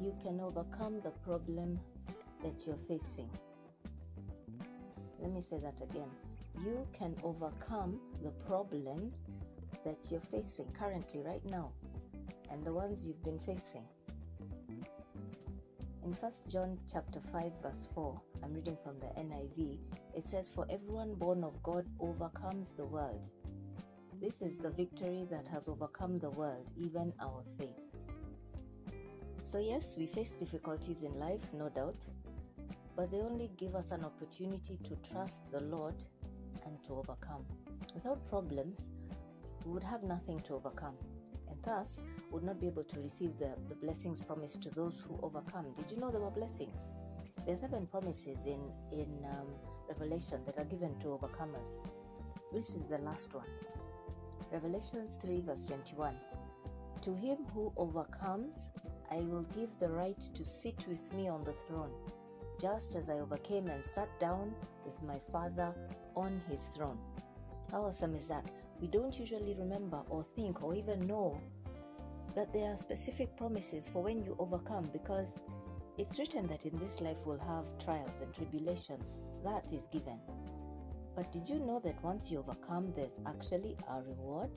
you can overcome the problem that you're facing. Let me say that again. You can overcome the problem that you're facing currently, right now, and the ones you've been facing. In 1 John chapter 5 verse 4, I'm reading from the NIV, it says for everyone born of God overcomes the world. This is the victory that has overcome the world, even our faith. So yes, we face difficulties in life, no doubt, but they only give us an opportunity to trust the Lord and to overcome. Without problems, we would have nothing to overcome and thus would not be able to receive the, the blessings promised to those who overcome. Did you know there were blessings? There are seven promises in, in um, Revelation that are given to overcomers. This is the last one. Revelations 3, verse 21. To him who overcomes, I will give the right to sit with me on the throne, just as I overcame and sat down with my Father on his throne. How awesome is that? We don't usually remember or think or even know that there are specific promises for when you overcome because it's written that in this life we'll have trials and tribulations. That is given. But did you know that once you overcome, there's actually a reward?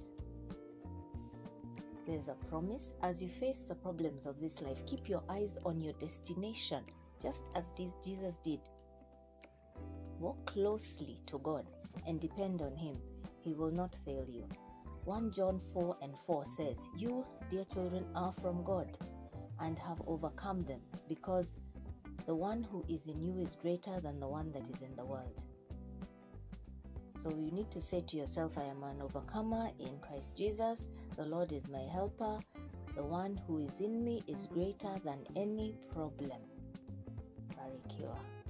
There's a promise. As you face the problems of this life, keep your eyes on your destination, just as Jesus did. Walk closely to God and depend on Him. He will not fail you. 1 John 4 and 4 says, You, dear children, are from God and have overcome them, because the one who is in you is greater than the one that is in the world. So you need to say to yourself, I am an overcomer in Christ Jesus. The Lord is my helper. The one who is in me is greater than any problem. Barikiwa.